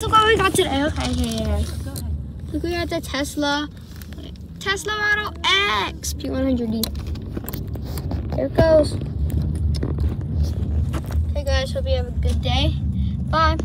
Look what we got today. Okay, here, Look, we got the Tesla. Tesla Model X P100D. There it goes. Okay, guys. Hope you have a good day. Bye.